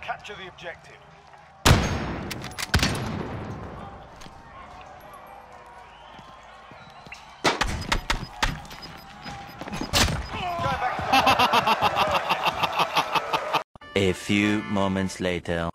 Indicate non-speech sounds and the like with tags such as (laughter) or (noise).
capture the objective. (laughs) A few moments later.